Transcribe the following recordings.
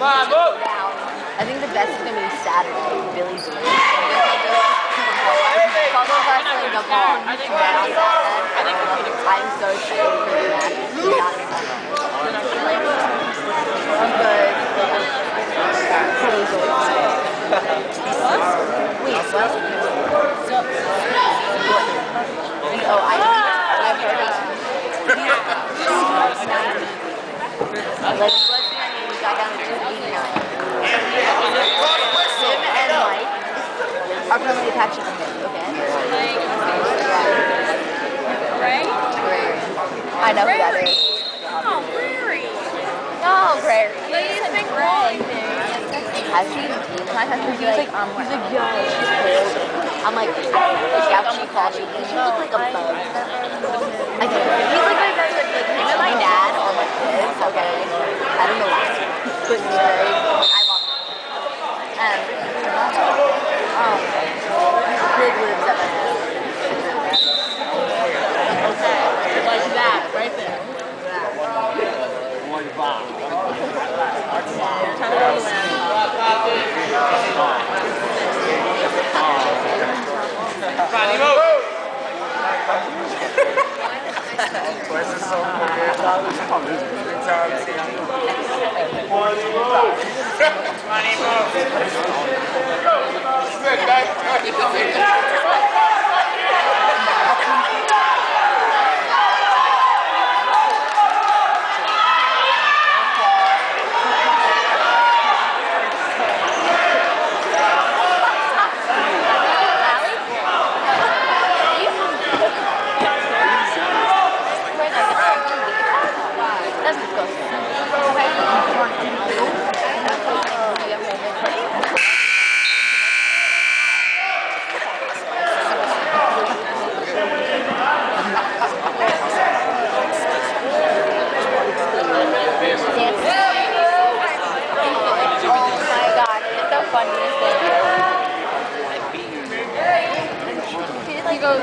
I think the best is gonna be Saturday. Billy's think I'm so excited for the match. Good. Wait, what? Oh, I've heard of Like, are permanently attached to the hip, okay? Ray? Great. I know who that is. Oh, Rary. No, Great. He's been growing Has she? Can I touch her? He's like, um, he's like, yeah, she's cold. I'm like, is she out? She called me. She looked like a bug. I think he's like my very like, like him and my dad are like kids. Okay, I don't know why, but he's very. I love him. And um, Pig lives at my house. Okay, like that, right there. Turn it all around. That's funniest thing. He goes,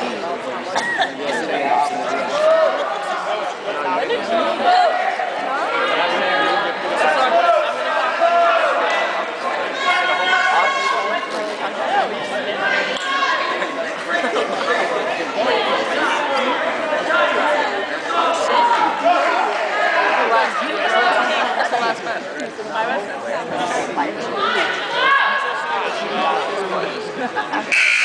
My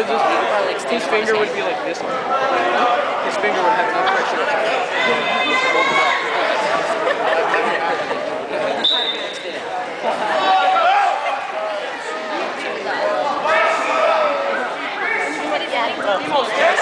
Because his, like his finger would be like this. His finger would have no pressure. it.